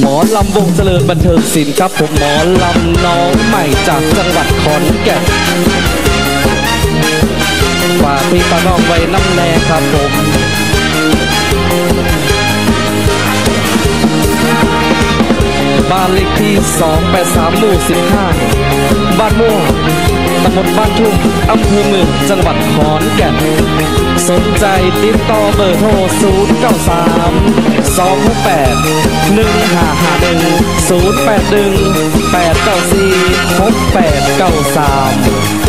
หมอลำวงเจริญบันเทิงศิลป์ครับผมหมอลำน้องใหม่จากจังหวัดขอนแก่นฝากพี่ป้าน้องไว้น้ำแน่ครับผมบ้านเลขที่ 283 หมู่ 15 บ้านม ตำบลบ้านทุ่งอำเภอเมืองจังหวัดขอนแก่น สนใจติดต่อเบอร์โทร 093 268 1551 081 894 6893